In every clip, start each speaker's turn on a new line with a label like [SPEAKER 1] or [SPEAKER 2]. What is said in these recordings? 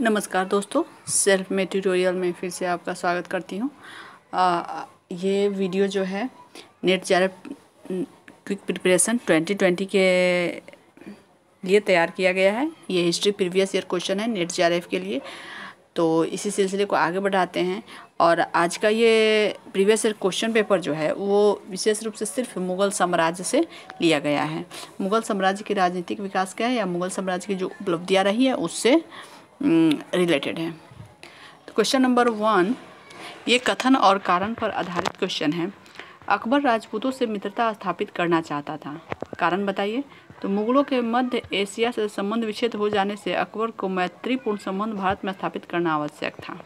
[SPEAKER 1] नमस्कार दोस्तों, सेल्फ में ट्यूटोरियल में फिर से आपका स्वागत करती हूँ। ये वीडियो जो है, नेट जार क्विक प्रिपरेशन 2020 के लिए तैयार किया गया है। ये हिस्ट्री प्रीवियस ईयर क्वेश्चन है नेट जेआरएफ के लिए। तो इसी सिलसिले को आगे बढ़ाते हैं। और आज का ये प्रीवियस ईयर क्वेश्चन पेपर जो है, वो विशेष रूप से सिर्फ़ मुग़ल साम्राज्य से लिया गया है। मुग़ल साम्राज्य की राजनीतिक विकास क्या है या मुग़ल साम्राज्य की जो उपलब्धियाँ रही है, उससे रिलेटेड है। तो क्वेश्चन नंबर वन ये कथन और कारण पर आधारित क्वेश्चन है। अकबर राजपूतों से मित्रता स्थापित करना चाहता था। कारण बताइए। तो मुगलों के मध्य एशिया से संबंध विच्छेद हो जाने से अकबर को मैत्रीपूर्ण संबंध भारत में स्थापित करना आवश्यक था।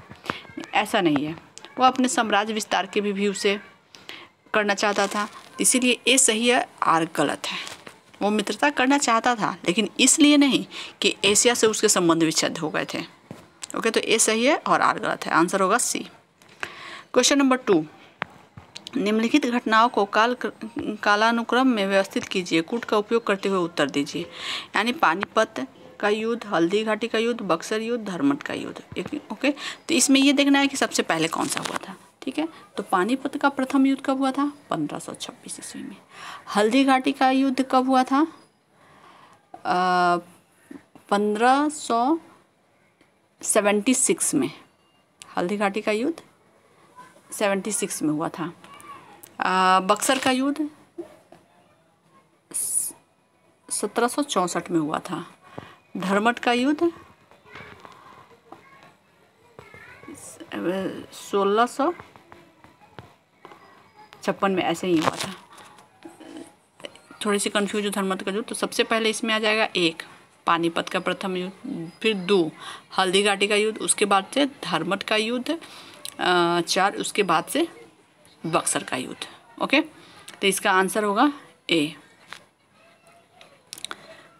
[SPEAKER 1] ऐसा नहीं है। वो अपने साम्राज्य विस्तार के भी व्यू से करना चाहता था। इसीलिए ए सही है आर गलत है? वो मित्रता करना चाहता था, लेकिन इसलिए नहीं कि एशिया से उसके संबंध विच्छेद हो गए थे। ओके तो ए सही है और आर गलत है। आंसर होगा सी। Question number two. निम्नलिखित घटनाओं को काल कालानुक्रम में व्यवस्थित कीजिए। कूट का उपयोग करते हुए उत्तर दीजिए। यानी पानीपत का युद्ध, हल्दी घाटी का युद्ध, बक्सर युद्ध, धर्मट का युद्ध। ओके? तो इसमें ये देखना है कि सबसे पहले कौन सा हुआ था, ठीक है? तो पानीपत का प्रथम युद्ध कब हुआ था? पंद्रह सौ छब्बीस ईस्वी में। हल्दी घाटी का युद्ध कब हुआ था? पंद्रह सौ सेवेंटी सिक्स में। हल्दी घाटी का युद्ध सेवेंटी सिक्स में हुआ था। बक्सर का युद्ध सत्रह सौ चौंसठ में हुआ था। धर्मट का युद्ध सोलह सौ छप्पन में ऐसे ही हुआ था। थोड़ी सी कंफ्यूज धर्मट का युद्ध तो सबसे पहले इसमें आ जाएगा एक, पानीपत का प्रथम युद्ध, फिर दो, हल्दी घाटी का युद्ध, उसके बाद से धर्मट का युद्ध चार, उसके बाद से बक्सर का युद्ध ओके तो इसका आंसर होगा ए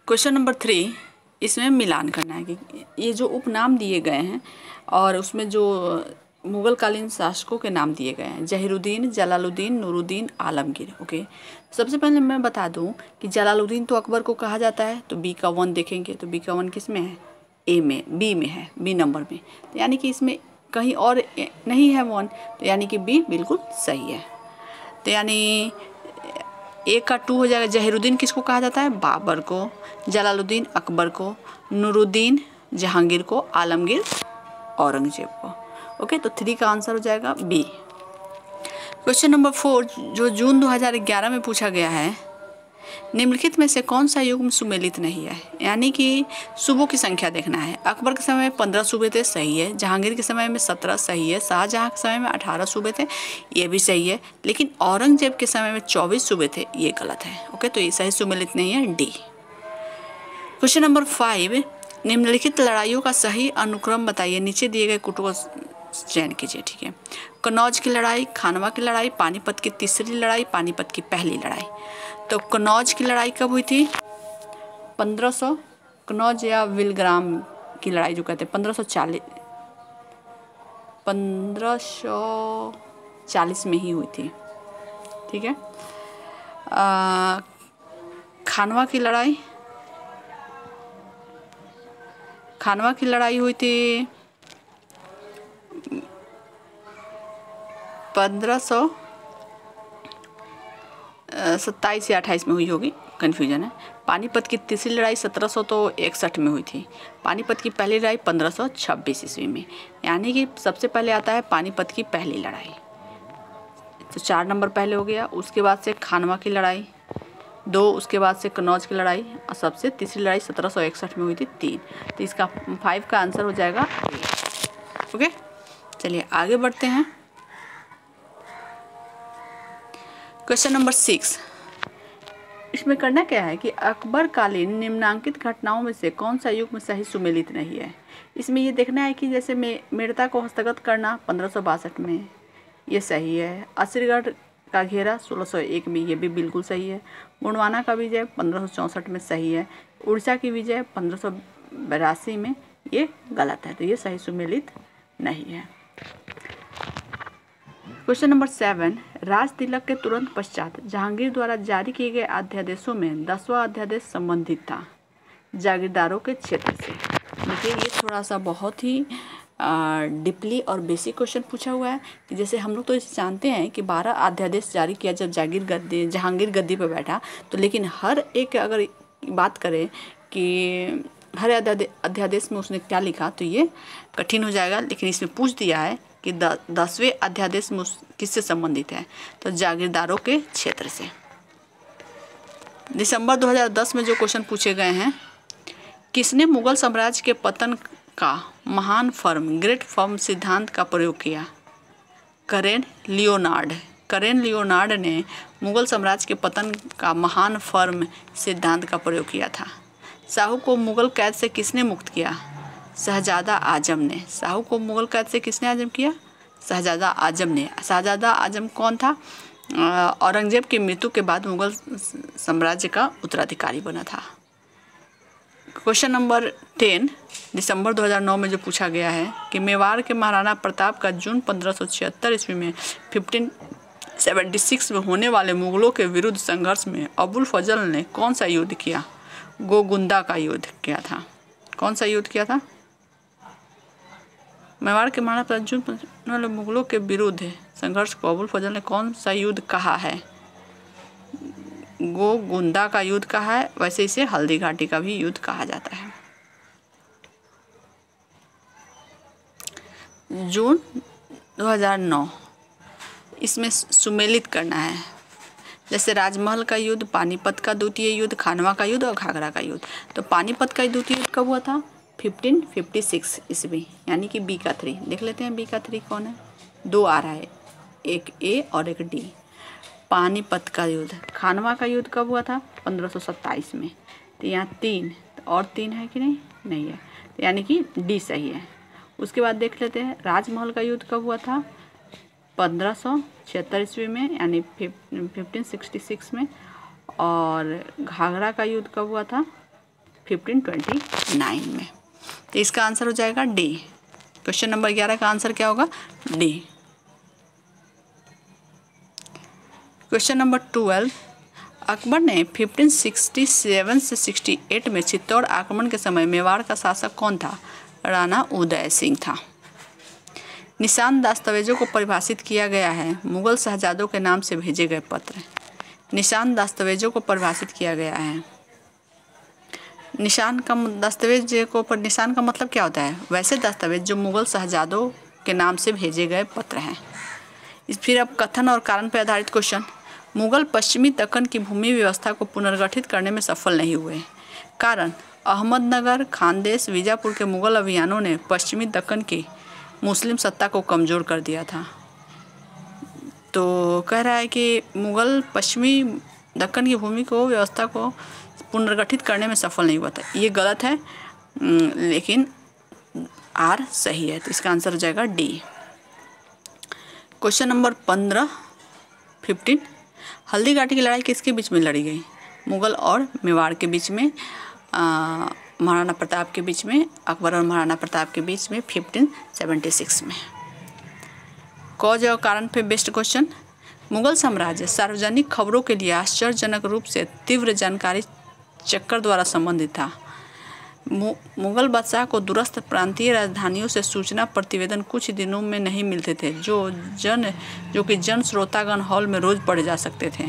[SPEAKER 1] क्वेश्चन नंबर थ्री इसमें मिलान करना है कि ये जो उपनाम दिए गए हैं और उसमें जो मुग़ल कालीन शासकों के नाम दिए गए हैं। जहीरुद्दीन, जलालुद्दीन, नूरुद्दीन, आलमगीर, ओके? सबसे पहले मैं बता दूँ कि जलालुद्दीन तो अकबर को कहा जाता है तो बी का वन देखेंगे तो बी का वन किसमें है? ए में बी में है बी नंबर में। तो यानी कि इसमें कहीं और नहीं है वन तो यानी कि बी बिल्कुल सही है। तो यानी एक का टू हो जाएगा, जहीरुद्दीन किसको कहा जाता है? बाबर को, जलालुद्दीन अकबर को, नूरुद्दीन जहांगीर को, आलमगीर औरंगज़ेब को। ओके तो थ्री का आंसर हो जाएगा बी क्वेश्चन नंबर फोर जो जून 2011 में पूछा गया है, निम्नलिखित में से कौन सा युग्म सुमेलित नहीं है? यानी कि सूबों की संख्या देखना है। अकबर के समय में पंद्रह सूबे थे, सही है। जहांगीर के समय में सत्रह, सही है। शाहजहाँ के समय में अठारह सूबे थे, ये भी सही है। लेकिन औरंगज़ेब के समय में चौबीस सूबे थे, ये गलत है। ओके तो ये सही सुमेलित नहीं है। डी क्वेश्चन नंबर फाइव निम्नलिखित लड़ाइयों का सही अनुक्रम बताइए। नीचे दिए गए कुटुंब चयन कीजिए, ठीक है? कन्नौज की लड़ाई, खानवा की लड़ाई, पानीपत की तीसरी लड़ाई, पानीपत की पहली लड़ाई। तो कन्नौज की लड़ाई कब हुई थी? पंद्रह सौ कन्नौज या विलग्राम की लड़ाई जो कहते हैं, पंद्रह सौ चालीस। में ही हुई थी, ठीक है? खानवा की लड़ाई? खानवा की लड़ाई हुई थी पंद्रह सौ सत्ताईस या अट्ठाईस में हुई होगी कन्फ्यूज़न है। पानीपत की तीसरी लड़ाई सत्रह सौ तो इकसठ में हुई थी। पानीपत की पहली लड़ाई पंद्रह सौ छब्बीस ईस्वी में। यानी कि सबसे पहले आता है पानीपत की पहली लड़ाई। तो चार नंबर पहले हो गया, उसके बाद से खानवा की लड़ाई, दो उसके बाद से कन्नौज की लड़ाई, और सबसे तीसरी लड़ाई सत्रह सौ इकसठ में हुई थी, तीन। तो इसका फाइव का आंसर हो जाएगा ओके चलिए, आगे बढ़ते हैं। क्वेश्चन नंबर सिक्स इसमें करना क्या है कि अकबर कालीन निम्नांकित घटनाओं में से कौन सा युग में सही सुमेलित नहीं है? इसमें ये देखना है कि जैसे मे, मेड़ता को हस्तगत करना पंद्रह में ये सही है। असरीगढ़ का घेरा 1601 में ये भी बिल्कुल सही है। गुणवाना का विजय पंद्रह में सही है। उड़ीसा की विजय पंद्रह में ये गलत है तो ये सही सुमेलित नहीं है। क्वेश्चन नंबर सेवन राज तिलक के तुरंत पश्चात जहांगीर द्वारा जारी किए गए अध्यादेशों में दसवां अध्यादेश संबंधित था। जागीरदारों के क्षेत्र से। देखिए ये थोड़ा सा बहुत ही डीपली और बेसिक क्वेश्चन पूछा हुआ है कि जैसे हम लोग तो इसे जानते हैं कि बारह अध्यादेश जारी किया जब जागीर गद्दी, जहांगीर गद्दी पर बैठा तो लेकिन हर एक अगर बात करें कि हर अध्यादेश में उसने क्या लिखा तो ये कठिन हो जाएगा, लेकिन इसमें पूछ दिया है कि दसवें अध्यादेश किससे संबंधित है? तो जागीरदारों के क्षेत्र से। दिसंबर 2010 में जो क्वेश्चन पूछे गए हैं, किसने मुगल साम्राज्य के पतन का महान फर्म, ग्रेट फर्म सिद्धांत का प्रयोग किया? करेन लियोनार्ड। करेन लियोनार्ड ने मुगल साम्राज्य के पतन का महान फर्म सिद्धांत का प्रयोग किया था। साहू को मुगल कैद से किसने मुक्त किया? शहजादा आज़म ने। साहू को मुगल कैद से किसने आज़म किया? शहजादा आज़म ने। शहजादा आज़म कौन था? औरंगज़ेब की मृत्यु के बाद मुगल साम्राज्य का उत्तराधिकारी बना था। क्वेश्चन नंबर टेन, दिसंबर 2009 में जो पूछा गया है कि मेवाड़ के महाराणा प्रताप का जून पंद्रह सौ छिहत्तर ईस्वी में 1576 में होने वाले मुगलों के विरुद्ध संघर्ष में अबुल फजल ने कौन सा युद्ध किया? गोगुंदा का युद्ध किया था। कौन सा युद्ध किया था? मेवाड़ के महाराणा प्रताप जून मुगलों के विरुद्ध संघर्ष को अबुल फजल ने कौन सा युद्ध कहा है? गो गुंदा का युद्ध कहा है, वैसे इसे हल्दी घाटी का भी युद्ध कहा जाता है। जून 2009 इसमें सुमेलित करना है। जैसे राजमहल का युद्ध, पानीपत का द्वितीय युद्ध, खानवा का युद्ध और घाघरा का युद्ध। तो पानीपत का द्वितीय युद्ध कब हुआ था? 1556 ईस्वी, यानी कि बी का थ्री देख लेते हैं बी का थ्री कौन है। दो आ रहा है। एक ए और एक डी पानीपत का युद्ध। खानवा का युद्ध कब हुआ था? 1527 में। तो यहाँ तीन। तो और तीन है कि नहीं? नहीं है। तो यानी कि डी सही है। उसके बाद देख लेते हैं, राजमहल का युद्ध कब हुआ था? पंद्रह सौ छिहत्तर ईस्वी में, यानी फिफ्टीन सिक्सटी सिक्स में। और घाघरा का युद्ध कब हुआ था? फिफ्टीन ट्वेंटी नाइन में। तो इसका आंसर हो जाएगा डी क्वेश्चन नंबर ग्यारह का आंसर क्या होगा? D question number twelve Akbar ने 1567 से 68 में चित्तौड़ आक्रमण के समय मेवाड़ का शासक कौन था? राणा उदय सिंह था। निशान दस्तावेजों को परिभाषित किया गया है। मुगल शहजादों के नाम से भेजे गए पत्र। निशान दस्तावेजों को परिभाषित किया गया है। निशान का दस्तावेज़ को पर निशान का मतलब क्या होता है? वैसे दस्तावेज़ जो मुगल शहजादों के नाम से भेजे गए पत्र हैं। इस फिर अब कथन और कारण पर आधारित क्वेश्चन। मुगल पश्चिमी दक्कन की भूमि व्यवस्था को पुनर्गठित करने में सफल नहीं हुए। कारण, अहमदनगर, खानदेश विजापुर के मुगल अभियानों ने पश्चिमी दक्कन की मुस्लिम सत्ता को कमज़ोर कर दिया था। तो कह रहा है कि मुगल पश्चिमी दक्कन की भूमि को व्यवस्था को पुनर्गठित करने में सफल नहीं हुआ था। ये गलत है लेकिन आर सही है तो इसका आंसर हो जाएगा डी। क्वेश्चन नंबर पंद्रह, फिफ्टीन। हल्दी घाटी की लड़ाई किसके बीच में लड़ी गई? मुगल और मेवाड़ के बीच में महाराणा प्रताप के बीच में, अकबर और महाराणा प्रताप के बीच में, फिफ्टीन सेवेंटी सिक्स में। कॉज और कारण पे बेस्ट क्वेश्चन? मुगल साम्राज्य सार्वजनिक खबरों के लिए आश्चर्यजनक रूप से तीव्र जानकारी चक्कर द्वारा संबंधित था। मुगल बादशाह को दुरस्त प्रांतीय राजधानियों से सूचना प्रतिवेदन कुछ दिनों में नहीं मिलते थे, जो जन, जो कि जन श्रोतागण हॉल में रोज पढ़े जा सकते थे।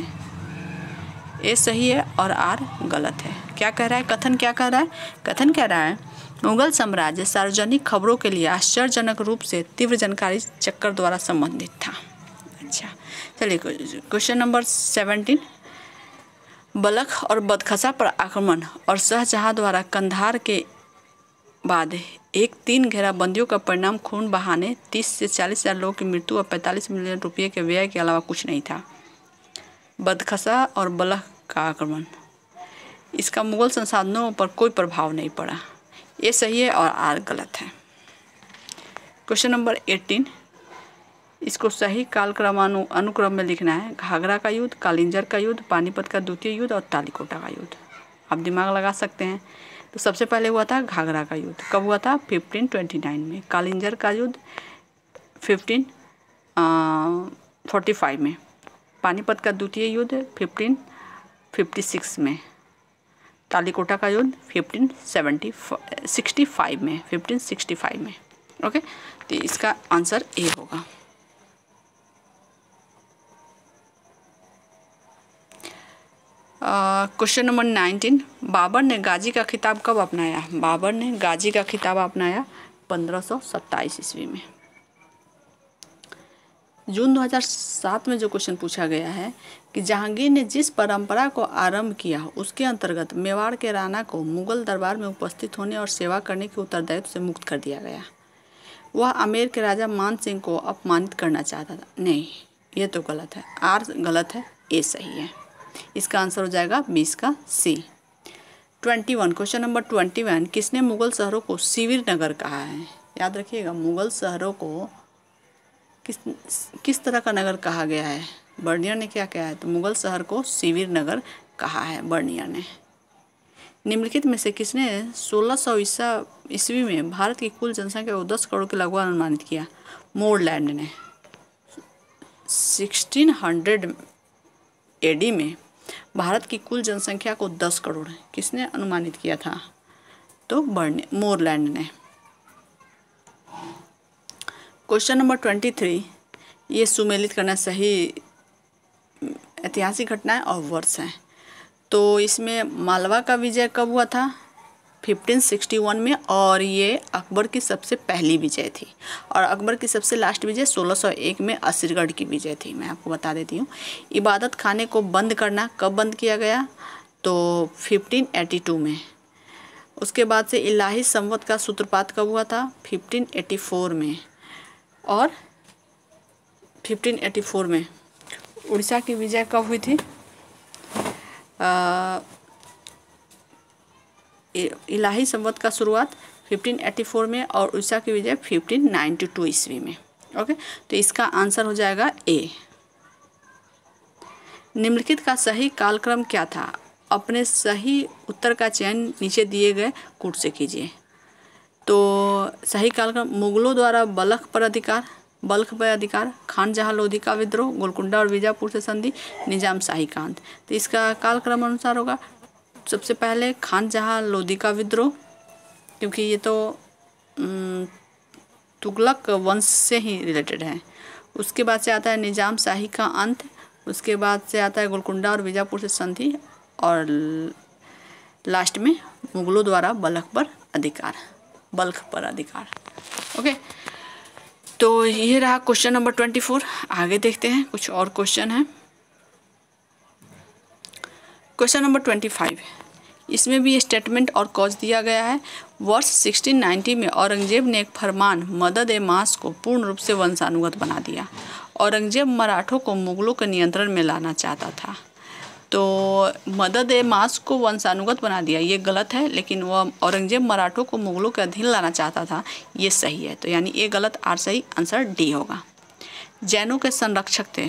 [SPEAKER 1] ये सही है और आर गलत है। क्या कह रहा है? कथन क्या कह रहा है? कथन कह रहा है, मुगल साम्राज्य सार्वजनिक खबरों के लिए आश्चर्यजनक रूप से तीव्र जानकारी चक्कर द्वारा संबंधित था। अच्छा चलिए, क्वेश्चन नंबर सेवनटीन। बलख और बदखसा पर आक्रमण और शाहजहाँ द्वारा कंधार के बाद एक तीन घेराबंदियों का परिणाम खून बहाने 30 से चालीस हज़ार लोगों की मृत्यु और 45 मिलियन रुपये के व्यय के अलावा कुछ नहीं था। बदखसा और बलख का आक्रमण। इसका मुगल संसाधनों पर कोई प्रभाव नहीं पड़ा। ये सही है और आर गलत है। Question number eighteen. इसको सही कालक्रमानु अनुक्रम में लिखना है। घाघरा का युद्ध, कालिंजर का युद्ध, पानीपत का द्वितीय युद्ध और तालीकोटा का युद्ध। आप दिमाग लगा सकते हैं। तो सबसे पहले हुआ था घाघरा का युद्ध। कब हुआ था? 1529 में। कालिंजर का युद्ध 1545 में। पानीपत का द्वितीय युद्ध 1556 में। तालीकोटा का युद्ध फिफ्टीन, सेवेंटी सिक्सटी फाइव में। फिफ्टीन, सिक्सटी फाइव में। ओके? तो इसका आंसर ए होगा। क्वेश्चन नंबर नाइनटीन बाबर ने गाजी का खिताब कब अपनाया? बाबर ने गाजी का खिताब अपनाया पंद्रह सौ सत्ताईस ईस्वी में। जून 2007 में जो क्वेश्चन पूछा गया है कि जहांगीर ने जिस परंपरा को आरंभ किया, उसके अंतर्गत मेवाड़ के राणा को मुगल दरबार में उपस्थित होने और सेवा करने के उत्तरदायित्व से मुक्त कर दिया गया। वह आमेर के राजा मान सिंह को अपमानित करना चाहता था। नहीं, ये तो गलत है। आर गलत है ए सही है। इसका आंसर हो जाएगा बीस का C. Twenty one, question number twenty one, किसने मुगल शहरों को शिविर नगर कहा है? याद रखिएगा, मुगल शहरों को किस किस तरह का नगर कहा गया है? बर्नियर ने क्या कहा है? तो मुगल शहर को शिविर नगर कहा है बर्नियर ने। निम्नलिखित में से किसने सोलह सौ ईसा, ईस्वी में भारत की कुल जनसंख्या को 10 करोड़ के लगभग अनुमानित किया? मोरलैंड ने। 1600 एडी में भारत की कुल जनसंख्या को 10 करोड़ किसने अनुमानित किया था? तो बर्न, मोरलैंड ने। Question number twenty three. ये सुमेलित करना सही, ऐतिहासिक घटनाएँ और वर्ष हैं। तो इसमें मालवा का विजय कब हुआ था? 1561 में और ये अकबर की सबसे पहली विजय थी। और अकबर की सबसे लास्ट विजय 1601 में असीरगढ़ की विजय थी। मैं आपको बता देती हूँ। इबादत खाने को बंद करना कब बंद किया गया? तो 1582 में। उसके बाद से इलाही संवत का सूत्रपात कब हुआ था? 1584 में। और 1584 में। उड़ीसा की विजय कब हुई थी? इलाही संवत का शुरुआत 1584 में और उड़ीसा की विजय 1592 ईस्वी में। ओके? तो इसका आंसर हो जाएगा ए निम्नलिखित का सही कालक्रम क्या था? अपने सही उत्तर का चयन नीचे दिए गए कुट से कीजिए। तो सही कालक्रम, मुगलों द्वारा बलख पर अधिकार, बल्ख पर अधिकार, खान जहाँ लोधी का विद्रोह, गोलकुंडा और बीजापुर से संधि, निज़ाम शाही कांत तो इसका कालक्रम अनुसार होगा सबसे पहले खान जहाँ लोधी का विद्रोह, क्योंकि ये तो तुगलक वंश से ही रिलेटेड है। उसके बाद से आता है निज़ाम शाही का अंत, उसके बाद से आता है गोलकुंडा और बीजापुर से संधि, और लास्ट में मुगलों द्वारा बल्ख पर अधिकार, बल्ख पर अधिकार। ओके तो ये रहा क्वेश्चन नंबर ट्वेंटी फोर आगे देखते हैं, कुछ और क्वेश्चन है। क्वेश्चन नंबर ट्वेंटी फाइव इसमें भी स्टेटमेंट और कॉज दिया गया है। वर्ष 1690 में औरंगज़ेब ने एक फरमान, मदद ए मास को पूर्ण रूप से वंशानुगत बना दिया। औरंगज़ेब मराठों को मुगलों के नियंत्रण में लाना चाहता था। तो मदद ए मास को वंशानुगत बना दिया, ये गलत है, लेकिन वह औरंगज़ेब मराठों को मुगलों के अधीन लाना चाहता था, ये सही है। तो यानी ये गलत आर सही आंसर डी होगा। जैनों के संरक्षक थे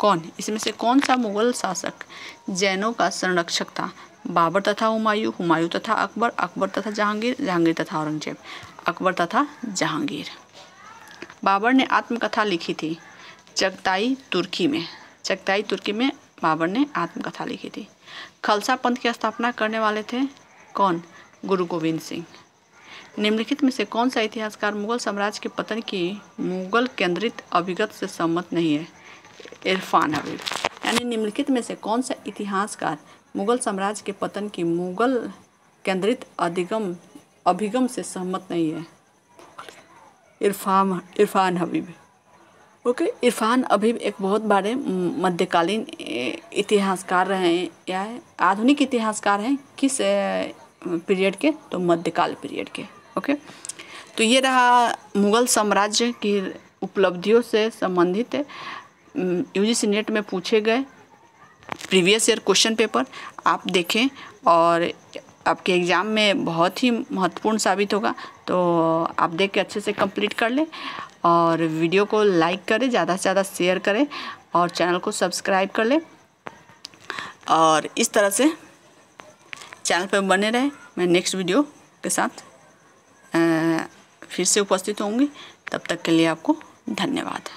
[SPEAKER 1] कौन? इसमें से कौन सा मुगल शासक जैनों का संरक्षक था? बाबर तथा हुमायूं हुमायूं तथा अकबर अकबर तथा जहांगीर जहांगीर तथा औरंगज़ेब, अकबर तथा जहांगीर। बाबर ने आत्मकथा लिखी थी चगताई तुर्की में। चगताई तुर्की में बाबर ने आत्मकथा लिखी थी। खालसा पंथ की स्थापना करने वाले थे कौन? गुरु गोविंद सिंह। निम्नलिखित में से कौन सा इतिहासकार मुगल साम्राज्य के पतन की मुगल केंद्रित अभिगत से सम्मत नहीं है? इरफान हबीब। यानी निम्नलिखित में से कौन सा इतिहासकार मुगल साम्राज्य के पतन की मुगल केंद्रित अधिगम, अभिगम से सहमत नहीं है। इरफान इरफान हबीब। ओके, इरफान अभी एक बहुत बड़े मध्यकालीन इतिहासकार रहे हैं, या आधुनिक इतिहासकार हैं, किस पीरियड के? तो मध्यकाल पीरियड के, ओके। तो ये रहा मुगल साम्राज्य की उपलब्धियों से संबंधित यूजीसी नेट में पूछे गए प्रीवियस ईयर क्वेश्चन पेपर, आप देखें और आपके एग्ज़ाम में बहुत ही महत्वपूर्ण साबित होगा तो आप देख के अच्छे से कंप्लीट कर लें और वीडियो को लाइक करें, ज़्यादा से ज़्यादा शेयर करें और चैनल को सब्सक्राइब कर लें। और इस तरह से चैनल पर बने रहें। मैं नेक्स्ट वीडियो के साथ फिर से उपस्थित होंगी। तब तक के लिए आपको धन्यवाद।